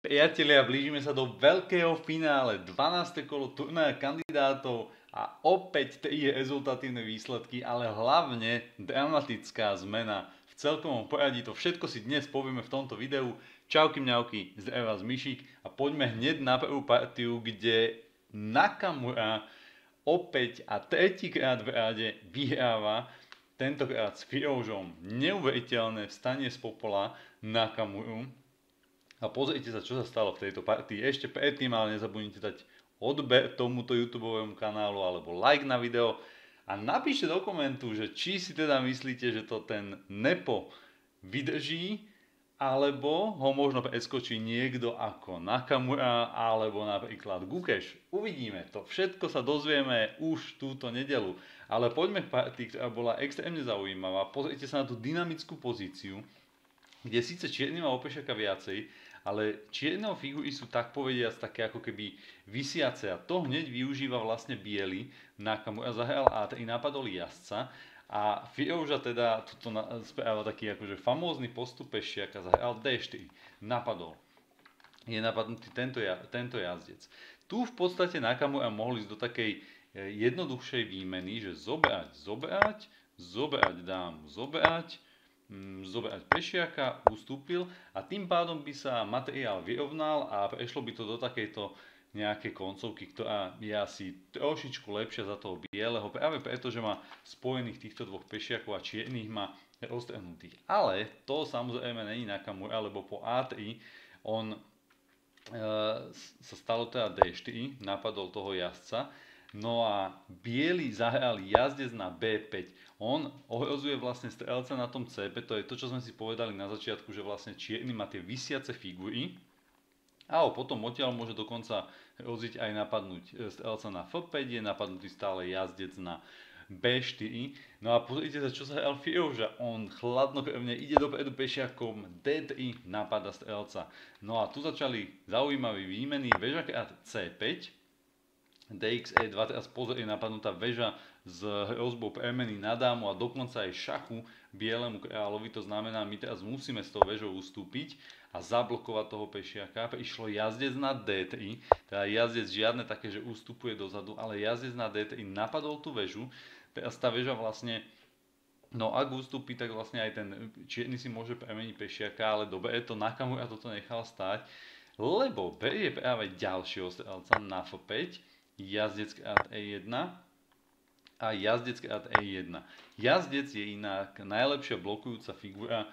Priatelia, blížime sa do veľkého finále, 12. kolo turnaja kandidátov a opäť tie rezultatívne výsledky, ale hlavne dramatická zmena v celkovom poradí. To všetko si dnes povieme v tomto videu. Čauky mňauky, z Myšik a poďme hneď na prvú partiu, kde Nakamura opäť a tretíkrát v ráde vyhráva tentokrát s Firoužom. Neuveriteľné vstanie z popola Nakamuru a pozrite sa, čo sa stalo v tejto partii. Ešte predtým, ale nezabudnite dať odber tomuto YouTube kanálu alebo like na video a napíšte do komentu, že či si teda myslíte, že to ten Nepo vydrží, alebo ho možno preskočí niekto ako Nakamura alebo napríklad Gukeš. Uvidíme, to všetko sa dozvieme už túto nedelu. Ale poďme k partii, ktorá bola extrémne zaujímavá. Pozrite sa na tú dynamickú pozíciu, kde síce čierny má opešaka viacej, ale čierneho figury sú tak povediac také ako keby vysiace a to hneď využíva vlastne biely Nakamura zahral A3 napadol jazdca a Firouža teda toto spravil taký akože famózny postup pešiaka zahral D4 napadol. Je napadnutý tento, tento jazdec. Tu v podstate Nakamura mohli ísť do takej e, jednoduchšej výmeny, že zobrať, zobrať, zobrať dámu, zobrať, zobrať pešiaka, ustúpil a tým pádom by sa materiál vyrovnal a prešlo by to do takejto nejaké koncovky, ktorá je asi trošičku lepšia za toho bieleho, práve preto, že má spojených týchto dvoch pešiakov a čiernych má roztrhnutých. Ale to samozrejme není Nakamura, lebo po A3 on e, sa stalo teda D4, napadol toho jazdca, No a biely zahral jazdec na B5. On ohrozuje vlastne strelca na tom CP, to je to, čo sme si povedali na začiatku, že vlastne čierny má tie vysiace figury. A potom odtiaľ môže dokonca hroziť aj napadnúť e, strelca na F5, je napadnutý stále jazdec na B4. No a pozrite sa, čo sa hral že On chladnokrvne ide dopredu pešiakom D3, napada strelca. No a tu začali zaujímavé výmeny, veža krát C5, DXE2, teraz pozor, je napadnutá väža s hrozbou premeny na dámu a dokonca aj šachu bielemu kráľovi, to znamená, my teraz musíme s tou väžou ustúpiť a zablokovať toho pešiaka. Išlo jazdec na D3, teda jazdec žiadne také, že ustupuje dozadu, ale jazdec na D3 napadol tú väžu, teraz tá väža vlastne No ak ustúpi, tak vlastne aj ten čierny si môže premeniť pešiaka, ale dobre, to Nakamura toto nechal stáť, lebo berie práve ďalšieho strelca na F5 jazdec krát E1 a jazdec krát E1. Jazdec je inak najlepšia blokujúca figura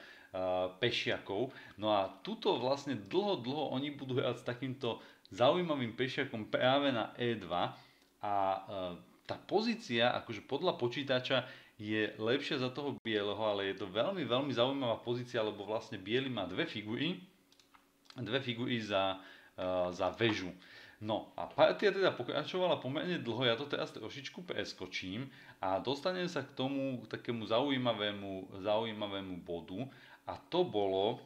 pešiakov. No a tuto vlastne dlho, dlho oni budú hrať s takýmto zaujímavým pešiakom práve na E2 a tá pozícia, akože podľa počítača, je lepšia za toho bieleho, ale je to veľmi, veľmi zaujímavá pozícia, lebo vlastne biely má dve figury, dve figury za, za väžu. No a partia teda pokračovala pomerne dlho, ja to teraz trošičku preskočím a dostanem sa k tomu k takému zaujímavému, zaujímavému bodu. A to bolo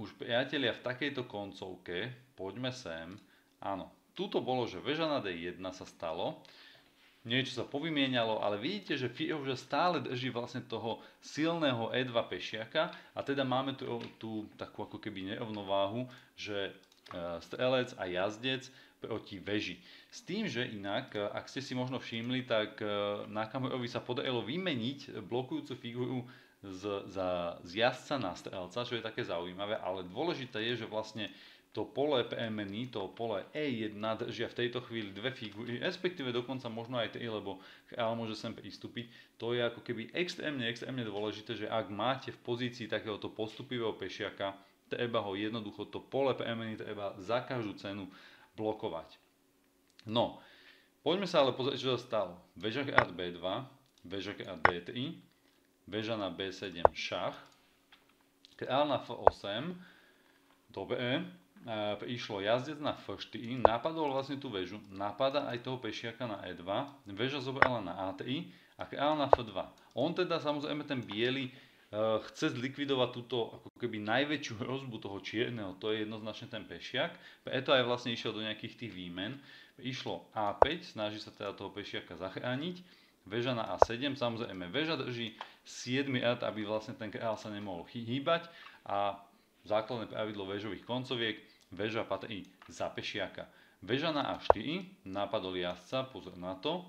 už priatelia v takejto koncovke, poďme sem, áno, tuto bolo, že veža na D1 sa stalo, niečo sa povymienialo, ale vidíte, že Fio už stále drží vlastne toho silného E2 pešiaka. A teda máme tu, tu takú ako keby nerovnováhu, že strelec a jazdec proti veži. S tým, že inak, e, ak ste si možno všimli, tak e, na kamerovi sa podarilo vymeniť blokujúcu figuru z, za, z jazdca na strelca, čo je také zaujímavé, ale dôležité je, že vlastne to pole premeny, to pole E1 držia v tejto chvíli dve figúry, respektíve dokonca možno aj tri, lebo kráľ môže sem pristúpiť. To je ako keby extrémne, extrémne dôležité, že ak máte v pozícii takéhoto postupivého pešiaka, treba ho jednoducho, to pole premeny treba za každú cenu blokovať. No, poďme sa ale pozrieť, čo sa stalo. Veža krát B2, veža krát B3, veža na B7 šach, král na F8, dobre, išlo jazdec na F4, napadol vlastne tú väžu, napada aj toho pešiaka na E2, väža zobrala na A3 a král na F2. On teda samozrejme ten biely chce zlikvidovať túto ako keby najväčšiu hrozbu toho čierneho, to je jednoznačne ten pešiak, preto aj vlastne išiel do nejakých tých výmen. Išlo A5, snaží sa teda toho pešiaka zachrániť, väža na A7, samozrejme väža drží 7 rad, aby vlastne ten král sa nemohol hýbať a základné pravidlo väžových koncoviek, väža patrí za pešiaka. Väža na A4, napadol jazdca, pozor na to,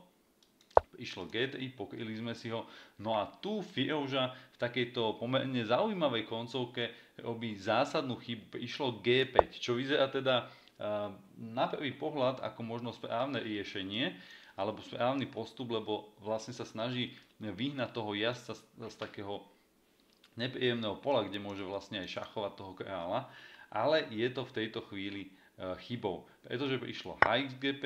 išlo GTI, pokryli sme si ho. No a tu Firouža v takejto pomerne zaujímavej koncovke robí zásadnú chybu, išlo G5, čo vyzerá teda na prvý pohľad ako možno správne riešenie, alebo správny postup, lebo vlastne sa snaží vyhnať toho jazdca z, z takého nepríjemného pola, kde môže vlastne aj šachovať toho kráľa, ale je to v tejto chvíli uh, chybou, pretože išlo HXG5,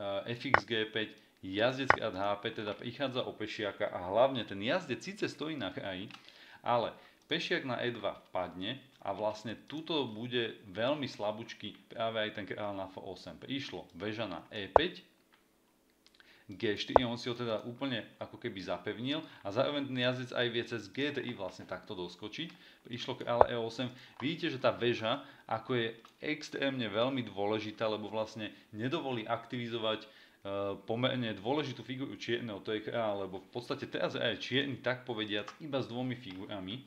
uh, FXG5, jazdec krát HP, teda prichádza o pešiaka a hlavne ten jazdec síce stojí na kraji, ale pešiak na E2 padne a vlastne tuto bude veľmi slabúčky práve aj ten kráľ na F8. Prišlo väža na E5, G4, on si ho teda úplne ako keby zapevnil a zároveň ten jazdec aj vie cez GTI vlastne takto doskočiť. Išlo kráľ E8. Vidíte, že tá väža ako je extrémne veľmi dôležitá, lebo vlastne nedovolí aktivizovať pomerne dôležitú figuru čierneho, kráľ, lebo v podstate teraz aj čierny tak povediac iba s dvomi figurami.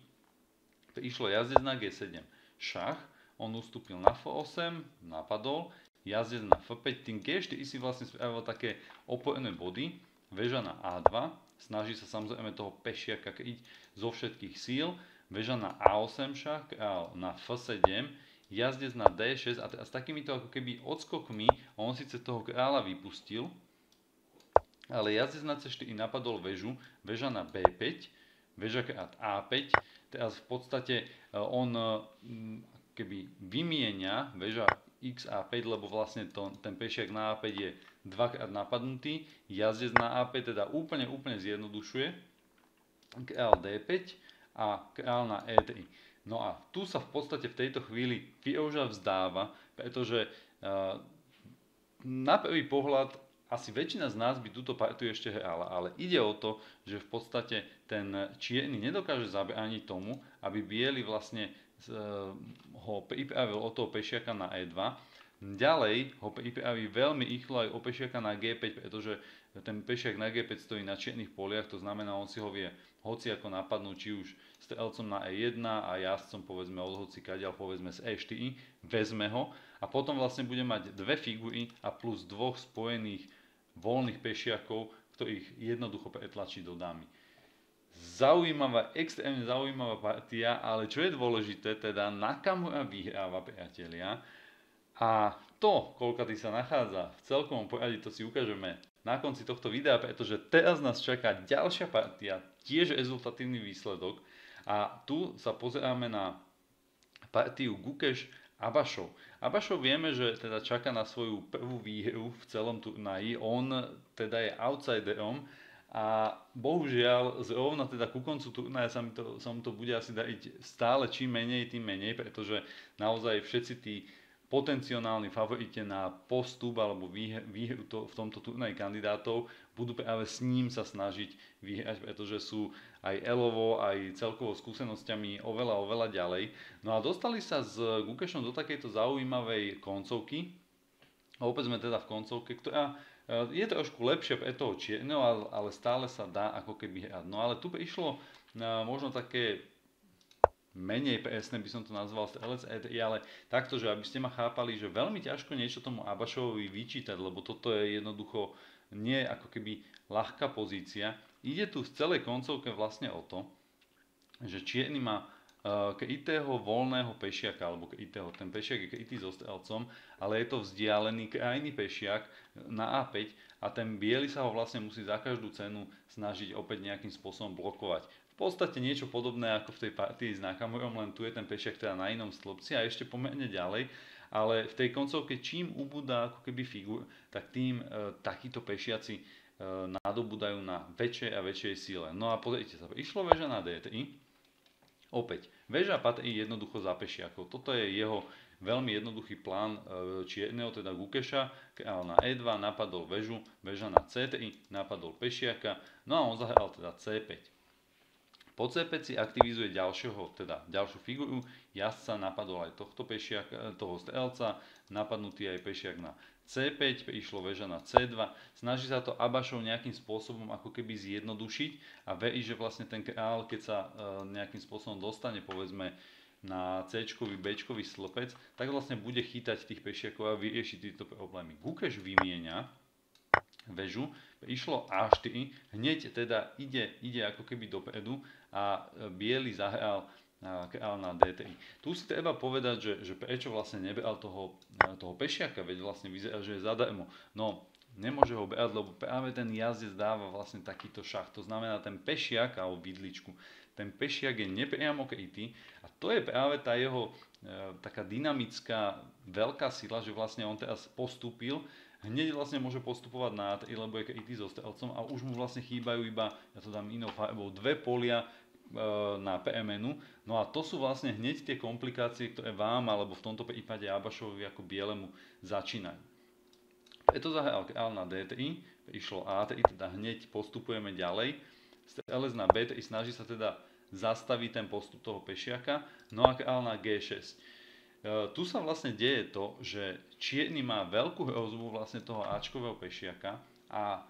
Išlo jazdec na G7 šach, on ustúpil na F8, napadol, jazdec na F5, tým G4 si vlastne spravil také oporné body, väža na A2, snaží sa samozrejme toho pešiaka kryť zo všetkých síl, väža na A8 šach, král na F7, jazdec na D6 a s takýmito ako keby odskokmi on síce toho kráľa vypustil, ale jazdec na C4 napadol väžu, väža na B5, väža krát A5, teraz v podstate e, on keby vymienia väža x a 5, lebo vlastne to, ten pešiak na A5 je dvakrát napadnutý, jazdec na A5 teda úplne, úplne zjednodušuje, král D5 a král na E3. No a tu sa v podstate v tejto chvíli Firoža vzdáva, pretože na prvý pohľad asi väčšina z nás by túto partiu ešte hrala, ale ide o to, že v podstate ten čierny nedokáže zabrániť tomu, aby bieli vlastne ho pripravil o toho pešiaka na E2. Ďalej ho pripraví veľmi rýchlo aj o pešiaka na G5, pretože ten pešiak na G5 stojí na čiernych poliach, to znamená, on si ho vie hoci ako napadnúť, či už strelcom na E1 a jazdcom povedzme od hoci kadiaľ povedzme z E4, vezme ho a potom vlastne bude mať dve figury a plus dvoch spojených voľných pešiakov, ktorých jednoducho pretlačí do dámy zaujímavá, extrémne zaujímavá partia, ale čo je dôležité, teda Nakamura vyhráva, priatelia. A to, koľka sa nachádza v celkovom poradí, to si ukážeme na konci tohto videa, pretože teraz nás čaká ďalšia partia, tiež rezultatívny výsledok. A tu sa pozeráme na partiu Gukeš Abašov. Abašov vieme, že teda čaká na svoju prvú výhru v celom turnaji. On teda je outsiderom, a bohužiaľ, zrovna teda ku koncu turnaja sa, sa mu to bude asi dať stále čím menej, tým menej, pretože naozaj všetci tí potenciálni favorite na postup alebo výhru to, v tomto turnaji kandidátov budú práve s ním sa snažiť vyhrať, pretože sú aj elovo, aj celkovo skúsenosťami oveľa, oveľa ďalej. No a dostali sa s Gukešom do takejto zaujímavej koncovky. A opäť sme teda v koncovke, ktorá Eh, je trošku lepšie pre toho čierneho, ale stále sa dá ako keby hrať. No ale tu by išlo na možno také menej presne by som to nazval strelec E3, ale takto, že aby ste ma chápali, že veľmi ťažko niečo tomu Abašovovi vyčítať, lebo toto je jednoducho nie ako keby ľahká pozícia. Ide tu z celej koncovke vlastne o to, že Čierny má uh, krytého voľného pešiaka, alebo krytého, ten pešiak je krytý so strelcom, ale je to vzdialený krajný pešiak, na A5 a ten biely sa ho vlastne musí za každú cenu snažiť opäť nejakým spôsobom blokovať. V podstate niečo podobné ako v tej partii s Nakamurom, len tu je ten pešiak teda na inom stĺpci a ešte pomerne ďalej, ale v tej koncovke čím ubúda ako keby figur, tak tým e, takíto pešiaci e, nadobúdajú na väčšej a väčšej síle. No a pozrite sa, išlo väža na D3, opäť, väža patrí jednoducho za pešiakov, toto je jeho Veľmi jednoduchý plán e, čierneho, teda Gukeša, král na E2, napadol väžu, väža na C3, napadol pešiaka, no a on zahral teda C5. Po C5 si aktivizuje ďalšieho, teda ďalšiu figuru, jazdca napadol aj tohto pešiaka, e, toho strelca, napadnutý aj pešiak na C5, prišlo väža na C2, snaží sa to Abašov nejakým spôsobom ako keby zjednodušiť a verí, že vlastne ten král, keď sa e, nejakým spôsobom dostane povedzme na C, B slopec, tak vlastne bude chytať tých pešiakov a vyriešiť tieto problémy. Gukeš vymieňa väžu, išlo A4, hneď teda ide, ide ako keby dopredu a biely zahral KL na DTI. Tu si treba povedať, že, že prečo vlastne nebral toho, toho pešiaka, veď vlastne vyzerá, že je zadarmo. No, nemôže ho brať, lebo práve ten jazdec dáva vlastne takýto šach. To znamená, ten pešiak alebo vidličku, ten pešiak je nepriamo krytý a to je práve tá jeho e, taká dynamická veľká sila, že vlastne on teraz postúpil hneď vlastne môže postupovať na A3, lebo je krytý so strelcom a už mu vlastne chýbajú iba, ja to dám inou farbou, dve polia e, na PMN. No a to sú vlastne hneď tie komplikácie, ktoré vám, alebo v tomto prípade Abašovi ako bielemu začínajú. Preto král na D3, išlo A3, teda hneď postupujeme ďalej. LS na B3 snaží sa teda zastaviť ten postup toho pešiaka, no a král na G6. E, tu sa vlastne deje to, že čierny má veľkú hrozbu vlastne toho Ačkového pešiaka a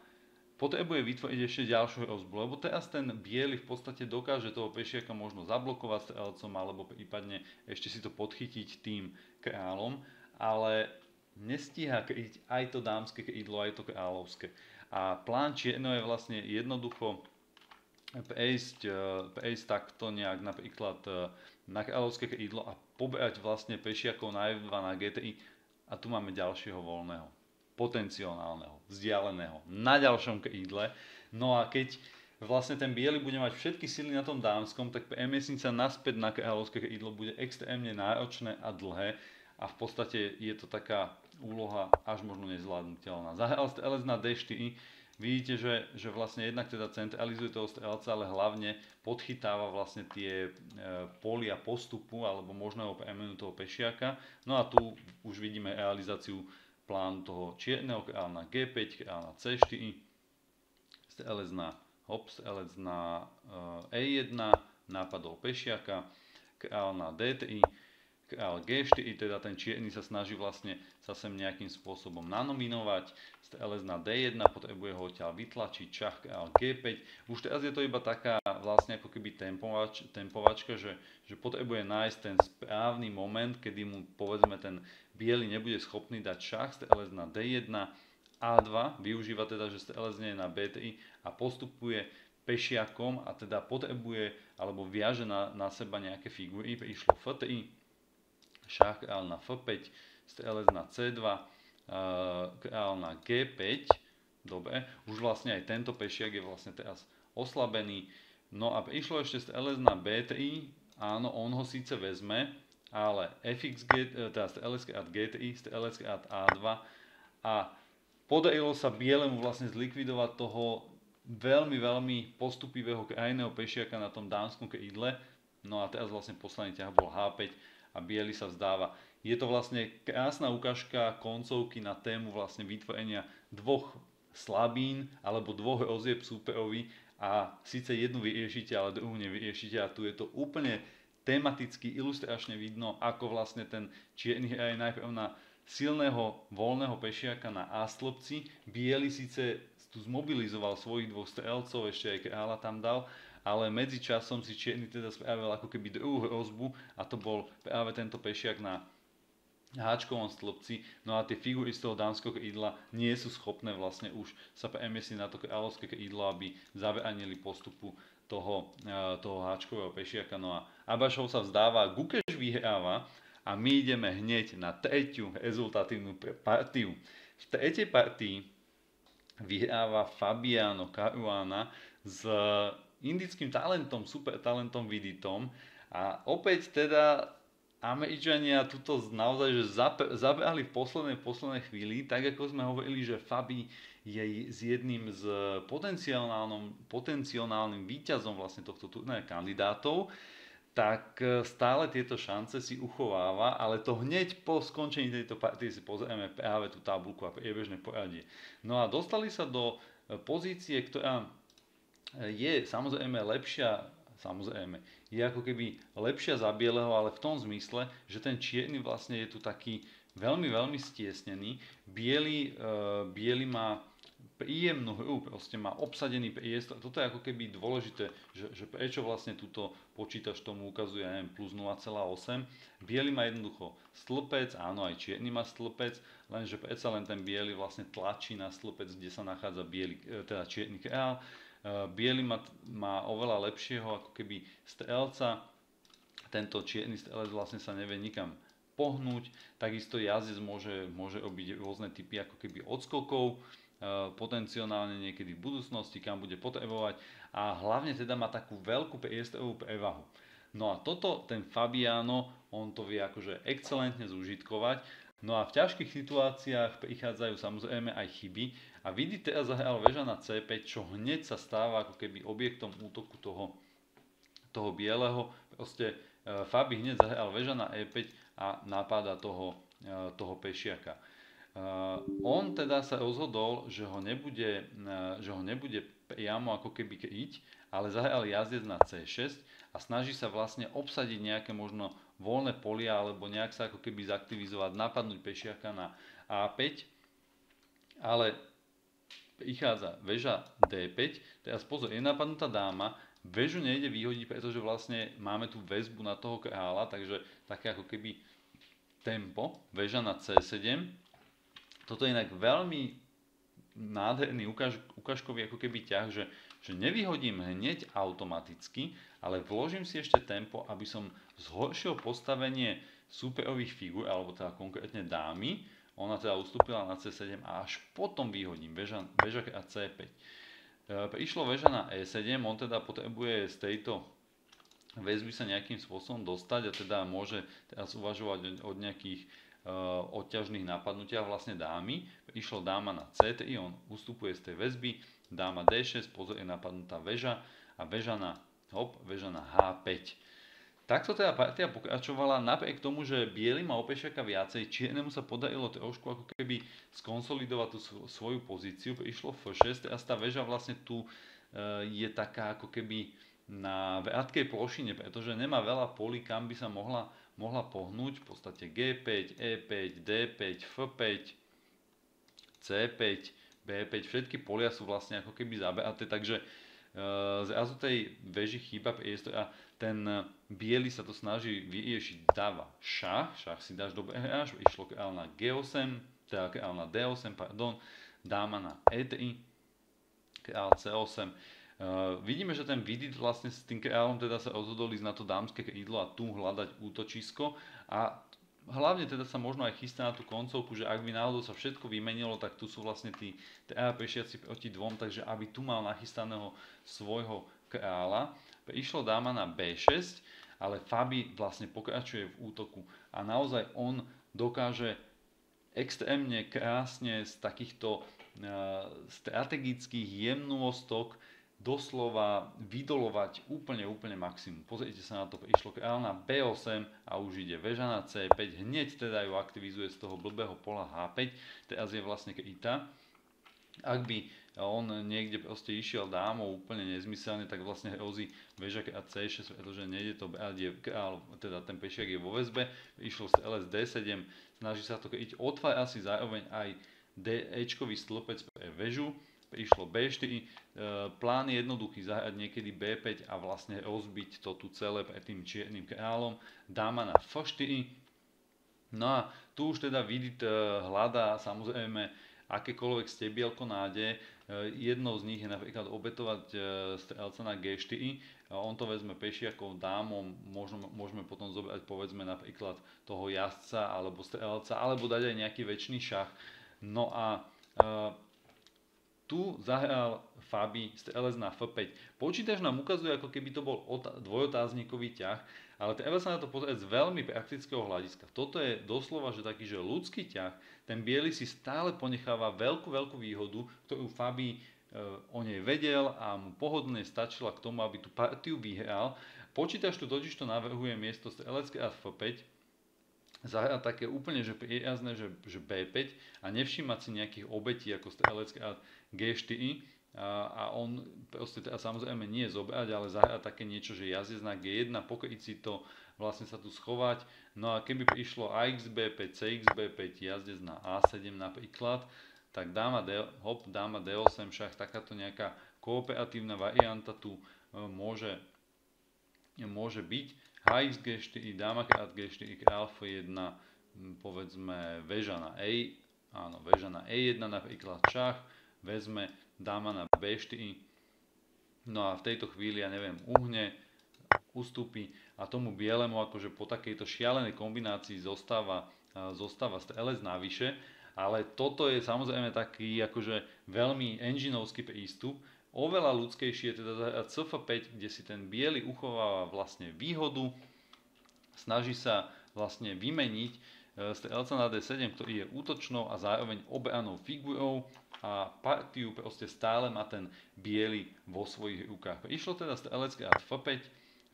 potrebuje vytvoriť ešte ďalšiu hrozbu, lebo teraz ten biely v podstate dokáže toho pešiaka možno zablokovať strelcom alebo prípadne ešte si to podchytiť tým kráľom, ale nestíha kryť aj to dámske krídlo, aj to kráľovské. A plán čierno je vlastne jednoducho prejsť, e, prejsť takto nejak napríklad e, na kráľovské krídlo a poberať vlastne pešiakov na F2 na GTI a tu máme ďalšieho voľného, potenciálneho, vzdialeného, na ďalšom krídle. No a keď vlastne ten biely bude mať všetky sily na tom dámskom, tak premiesnica naspäť na kráľovské krídlo bude extrémne náročné a dlhé a v podstate je to taká úloha až možno nezvládnutelná. Zahral ste LS na D4, vidíte, že, že vlastne jednak teda centralizuje toho strelca, ale hlavne podchytáva vlastne tie e, polia postupu alebo možného premenu toho pešiaka. No a tu už vidíme realizáciu plánu toho čierneho kráľa na G5, kráľa na C4, strelec na hop, strelec na E1, e nápadol pešiaka, kráľ na D3, kráľ G4, teda ten čierny sa snaží vlastne sa sem nejakým spôsobom nanominovať, LS na D1, potrebuje ho odtiaľ vytlačiť, šach kráľ G5. Už teraz je to iba taká vlastne ako keby tempovač, tempovačka, že, že potrebuje nájsť ten správny moment, kedy mu povedzme ten biely nebude schopný dať šach, LS na D1, A2, využíva teda, že LS nie je na B3 a postupuje pešiakom a teda potrebuje alebo viaže na, na seba nejaké figúry. Prišlo F3, šach kráľ na F5, strelec na C2, kráľ na G5, dobre, už vlastne aj tento pešiak je vlastne teraz oslabený, no a prišlo ešte strelec na B3, áno, on ho síce vezme, ale fx, e, teda strelec krát G3, strelec krát A2 a podarilo sa bielemu vlastne zlikvidovať toho veľmi, veľmi postupivého krajného pešiaka na tom dánskom krídle. No a teraz vlastne posledný ťah bol H5 a biely sa vzdáva. Je to vlastne krásna ukážka koncovky na tému vlastne vytvorenia dvoch slabín alebo dvoch rozieb súperovi a síce jednu vyriešite, ale druhú nevyriešite a tu je to úplne tematicky, ilustračne vidno, ako vlastne ten čierny hraje najprv na silného voľného pešiaka na A stĺpci. Bielý síce tu zmobilizoval svojich dvoch strelcov, ešte aj kráľa tam dal, ale medzi časom si Čierny teda spravil ako keby druhú hrozbu a to bol práve tento pešiak na háčkovom stĺpci, no a tie figúry z toho dánskeho krídla nie sú schopné vlastne už sa premiesniť na to kráľovské krídlo, aby zabránili postupu toho, e, toho háčkového pešiaka. No a Abašov sa vzdáva, Gukeš vyhráva a my ideme hneď na tretiu rezultatívnu partiu. V tretej partii vyhráva Fabiano Caruana z indickým talentom, super talentom Viditom. A opäť teda Američania tuto naozaj že zabrali v poslednej, poslednej chvíli, tak ako sme hovorili, že Fabi je s jedným z potenciálnym, potenciálnym výťazom vlastne tohto turnaja kandidátov, tak e, stále tieto šance si uchováva, ale to hneď po skončení tejto partie si pozrieme práve tú tabulku a priebežné poradie. No a dostali sa do e, pozície, ktorá je samozrejme lepšia, samozrejme, je ako keby lepšia za bieleho, ale v tom zmysle, že ten čierny vlastne je tu taký veľmi, veľmi stiesnený. Bielý, uh, bielý má príjemnú hru, proste má obsadený priestor. Toto je ako keby dôležité, že, že prečo vlastne túto počítač tomu ukazuje, neviem, plus 0,8. Bielý má jednoducho stĺpec, áno, aj čierny má stĺpec, lenže predsa len ten biely vlastne tlačí na stĺpec, kde sa nachádza biely, e, teda čierny kreál. E, biely má, má oveľa lepšieho ako keby strelca, tento čierny strelec vlastne sa nevie nikam pohnúť, takisto jazdec môže, môže robiť rôzne typy ako keby odskokov, E, potenciálne niekedy v budúcnosti, kam bude potrebovať a hlavne teda má takú veľkú priestorovú prevahu. No a toto ten Fabiano, on to vie akože excelentne zúžitkovať. No a v ťažkých situáciách prichádzajú samozrejme aj chyby a vidí teraz zahral väža na C5, čo hneď sa stáva ako keby objektom útoku toho, toho bieleho. Proste e, Fabi hneď zahral väža na E5 a napáda toho, e, toho pešiaka. Uh, on teda sa rozhodol, že ho nebude, uh, že ho nebude priamo ako keby kryť, ale zahral jazdec na C6 a snaží sa vlastne obsadiť nejaké možno voľné polia alebo nejak sa ako keby zaktivizovať, napadnúť pešiaka na A5, ale prichádza väža D5, teraz pozor, je napadnutá dáma, väžu nejde vyhodiť, pretože vlastne máme tu väzbu na toho kráľa, takže také ako keby tempo, väža na C7, toto je inak veľmi nádherný ukáž, ukážkový ako keby ťah, že, že nevyhodím hneď automaticky, ale vložím si ešte tempo, aby som zhoršil postavenie superových figur, alebo teda konkrétne dámy, ona teda ustúpila na C7 a až potom vyhodím beža, beža a C5. E, prišlo väža na E7, on teda potrebuje z tejto väzby sa nejakým spôsobom dostať a teda môže teraz uvažovať od nejakých Eh, odťažných napadnutiach vlastne dámy. Išlo dáma na C3, on ustupuje z tej väzby, dáma D6, pozor je napadnutá väža a väža na, hop, väža na H5. Takto teda partia pokračovala napriek tomu, že biely má opešiaka viacej, čiernemu sa podarilo trošku ako keby skonsolidovať tú svoju pozíciu, išlo F6, teraz tá väža vlastne tu eh, je taká ako keby na vrátkej plošine, pretože nemá veľa polí, kam by sa mohla mohla pohnúť v podstate G5, E5, D5, F5, C5, B5, všetky polia sú vlastne ako keby zabehaté, takže e, zrazu tej veži chýba priestor a ten biely sa to snaží vyriešiť, dáva šach, šach si dáš dobre hráš, išlo kráľ na G8, teda kráľ na D8, pardon, dáma na E3, kráľ C8, Uh, vidíme, že ten Vidit vlastne s tým kráľom teda sa rozhodol ísť na to dámske krídlo a tu hľadať útočisko a hlavne teda sa možno aj chystá na tú koncovku, že ak by náhodou sa všetko vymenilo, tak tu sú vlastne tí TA pešiaci proti dvom, takže aby tu mal nachystaného svojho kráľa. Išlo dáma na B6, ale Fabi vlastne pokračuje v útoku a naozaj on dokáže extrémne krásne z takýchto uh, strategických jemnôstok doslova vydolovať úplne, úplne maximum. Pozrite sa na to, išlo kráľ na B8 a už ide väža na C5, hneď teda ju aktivizuje z toho blbého pola H5, teraz je vlastne krytá. Ak by on niekde proste išiel dámov úplne nezmyselne, tak vlastne hrozí väža a C6, pretože nejde to brať, je král, teda ten pešiak je vo väzbe, išlo z LS D7, snaží sa to kryť, otvára si zároveň aj D, stĺpec pre väžu, išlo B4, e, plán je jednoduchý, zahrať niekedy B5 a vlastne rozbiť to tu celé pred tým čiernym kráľom, dáma na F4, no a tu už teda vidíte e, hľadá samozrejme akékoľvek stebielko náde, e, jednou z nich je napríklad obetovať strelca na G4, on to vezme pešiakou dámom, môžeme, môžeme potom zobrať povedzme napríklad toho jazdca alebo strelca, alebo dať aj nejaký väčší šach. No a tu zahral Fabi z LS na F5. Počítač nám ukazuje, ako keby to bol dvojotáznikový ťah, ale treba sa na to pozrieť z veľmi praktického hľadiska. Toto je doslova, že taký, že ľudský ťah, ten biely si stále ponecháva veľkú, veľkú výhodu, ktorú Fabi e, o nej vedel a mu pohodlne stačila k tomu, aby tú partiu vyhral. Počítač tu totiž to navrhuje miesto z LS a F5, zahrať také úplne že príjazné, že, že B5 a nevšímať si nejakých obetí ako strelecké a G4 a, a on proste teda samozrejme nie zobrať, ale zahrať také niečo, že jazdec na G1, pokryť si to, vlastne sa tu schovať. No a keby prišlo AXB5, CXB5, jazdec na A7 napríklad, tak dáma D, hop, dáma D8 šach, takáto nejaká kooperatívna varianta tu e, môže, môže byť. Hajs G4, dáma krát G4, král F1, povedzme väža na E, áno, väža na E1 napríklad šach, vezme dáma na B4, no a v tejto chvíli, ja neviem, uhne, ustúpi a tomu bielemu akože po takejto šialenej kombinácii zostáva, zostáva strelec navyše ale toto je samozrejme taký akože veľmi engineovský prístup. Oveľa ľudskejšie je teda zahrať CF5, kde si ten biely uchováva vlastne výhodu, snaží sa vlastne vymeniť e, na D7, ktorý je útočnou a zároveň obranou figurou a partiu proste stále má ten biely vo svojich rukách. Išlo teda strelec krát F5,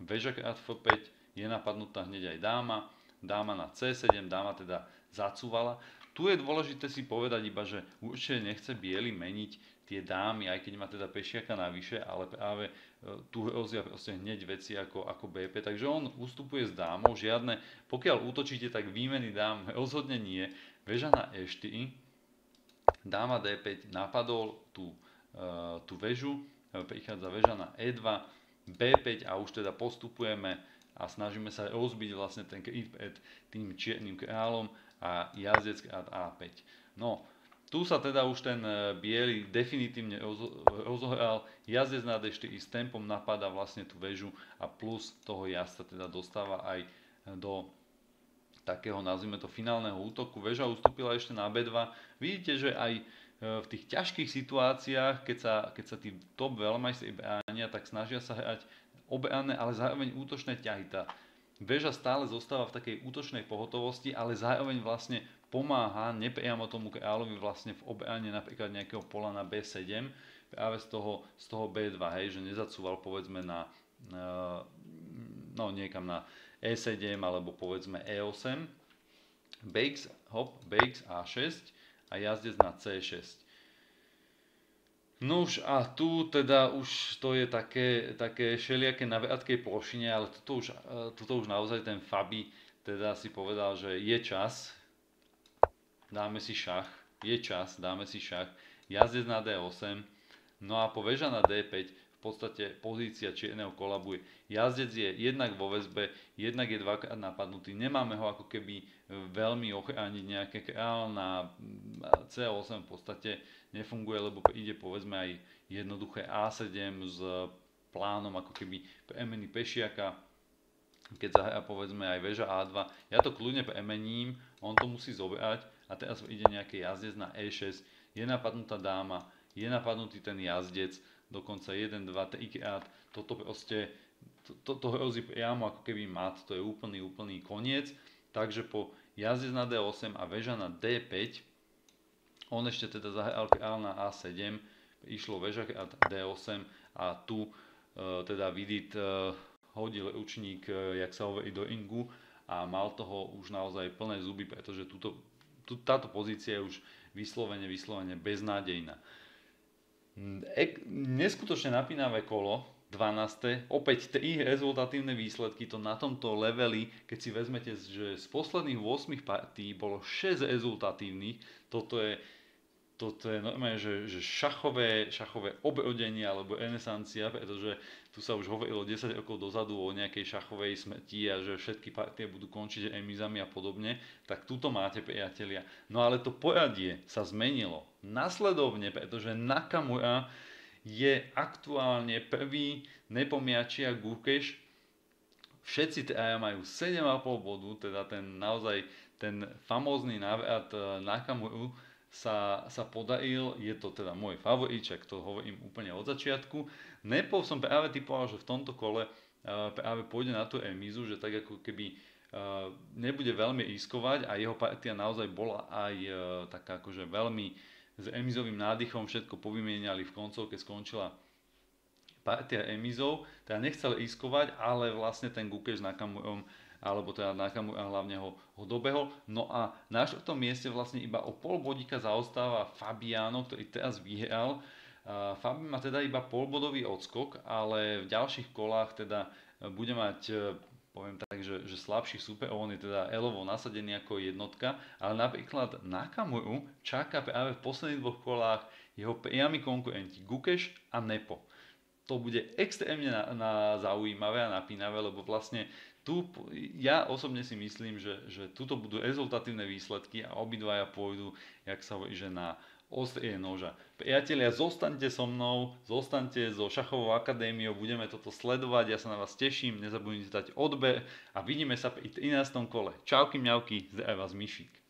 veža krát F5, je napadnutá hneď aj dáma, dáma na C7, dáma teda zacúvala tu je dôležité si povedať iba, že určite nechce biely meniť tie dámy, aj keď má teda pešiaka navyše, ale práve e, tu hrozia proste hneď veci ako, ako BP, takže on ustupuje s dámou, žiadne, pokiaľ útočíte, tak výmeny dám rozhodne nie. Veža na E4, dáma D5 napadol tú, uh, tú väžu, e, prichádza väža na E2, B5 a už teda postupujeme a snažíme sa rozbiť vlastne ten kryt pred tým čiernym kráľom a jazdec krát A5. No, tu sa teda už ten e, biely definitívne rozohral, jazdec na D4 s tempom napadá vlastne tú väžu a plus toho jazdca teda dostáva aj do takého, nazvime to, finálneho útoku. Väža ustúpila ešte na B2. Vidíte, že aj e, v tých ťažkých situáciách, keď sa, keď sa tí top veľmajstri bránia, tak snažia sa hrať obrané, ale zároveň útočné ťahy. Tá Väža stále zostáva v takej útočnej pohotovosti, ale zároveň vlastne pomáha nepriamo tomu kráľovi vlastne v obrane napríklad nejakého pola na B7 práve z toho, z toho B2, hej, že nezacúval povedzme na, no niekam na E7 alebo povedzme E8, Bakes, hop, Bakes A6 a jazdec na C6. No už a tu teda už to je také, také šeliaké na viackej plošine, ale toto už, e, toto už naozaj ten Fabi teda si povedal, že je čas, dáme si šach, je čas, dáme si šach, jazdec na D8, no a po väža na D5 v podstate pozícia čierneho kolabuje. Jazdec je jednak vo väzbe, jednak je dvakrát napadnutý, nemáme ho ako keby veľmi ochrániť. Nejaké král na C8 v podstate nefunguje, lebo ide povedzme aj jednoduché A7 s plánom ako keby premeny pešiaka, keď zahrá povedzme aj väža A2, ja to kľudne premením, on to musí zobrať a teraz ide nejaký jazdec na E6, je napadnutá dáma, je napadnutý ten jazdec, dokonca 1, 2, 3 krát, toto proste, to, to, to hrozí priamo ako keby mat, to je úplný, úplný koniec, takže po jazdec na D8 a väža na D5, on ešte teda zahral král na A7, išlo väža krát D8 a tu e, teda Vidit e, hodil ručník, e, jak sa hovorí, do ingu a mal toho už naozaj plné zuby, pretože túto, tú, táto pozícia je už vyslovene, vyslovene beznádejná. Ek, neskutočne napínavé kolo, 12. Opäť 3 rezultatívne výsledky, to na tomto leveli, keď si vezmete, že z posledných 8 partí bolo 6 rezultatívnych, toto je toto je normálne, že, že šachové, šachové obrodenie alebo renesancia, pretože tu sa už hovorilo 10 rokov dozadu o nejakej šachovej smrti a že všetky partie budú končiť emizami a podobne, tak tuto máte priatelia. No ale to poradie sa zmenilo nasledovne, pretože Nakamura je aktuálne prvý nepomiačia Gukeš. Všetci traja majú 7,5 bodu, teda ten naozaj ten famózny návrat eh, Nakamuru sa, sa podaril, je to teda môj favoriček, to hovorím úplne od začiatku. Nepov som práve typoval, že v tomto kole uh, práve pôjde na tú emizu, že tak ako keby uh, nebude veľmi riskovať a jeho partia naozaj bola aj uh, taká akože veľmi s emizovým nádychom všetko povymieniali v koncovke skončila partia emizov, teda nechcel riskovať, ale vlastne ten Gukeš na Kamurom alebo teda Nakamura hlavne ho, ho dobehol. No a na štvrtom mieste vlastne iba o pol bodíka zaostáva Fabiano, ktorý teraz vyhral. Fabi má teda iba polbodový odskok, ale v ďalších kolách teda bude mať e, poviem tak, že, že slabší super, on je teda elovo nasadený ako jednotka, ale napríklad Nakamuru čaká práve v posledných dvoch kolách jeho priami konkurenti Gukeš a Nepo. To bude extrémne na, na zaujímavé a napínavé, lebo vlastne tu ja osobne si myslím, že, že tuto budú rezultatívne výsledky a obidvaja pôjdu, jak sa hovorí, že na ostrie noža. Priatelia, zostaňte so mnou, zostaňte so Šachovou akadémiou, budeme toto sledovať, ja sa na vás teším, nezabudnite dať odber a vidíme sa pri 13. kole. Čauky mňauky, zdraví vás Myšík.